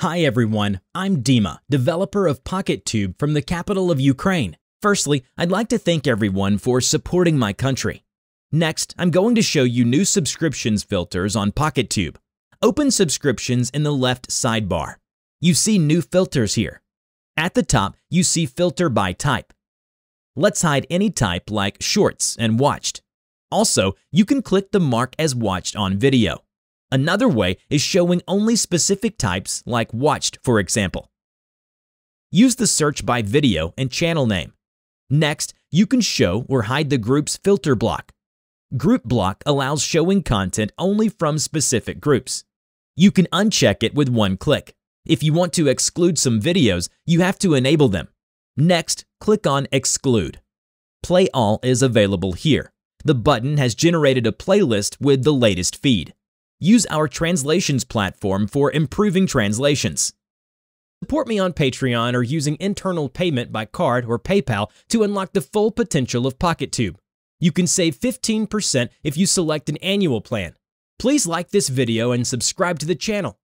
Hi everyone, I'm Dima, developer of PocketTube from the capital of Ukraine. Firstly, I'd like to thank everyone for supporting my country. Next, I'm going to show you new subscriptions filters on PocketTube. Open subscriptions in the left sidebar. You see new filters here. At the top, you see filter by type. Let's hide any type like shorts and watched. Also, you can click the mark as watched on video. Another way is showing only specific types like watched, for example. Use the search by video and channel name. Next, you can show or hide the group's filter block. Group block allows showing content only from specific groups. You can uncheck it with one click. If you want to exclude some videos, you have to enable them. Next, click on Exclude. Play All is available here. The button has generated a playlist with the latest feed. Use our translations platform for improving translations. Support me on Patreon or using internal payment by card or PayPal to unlock the full potential of PocketTube. You can save 15% if you select an annual plan. Please like this video and subscribe to the channel.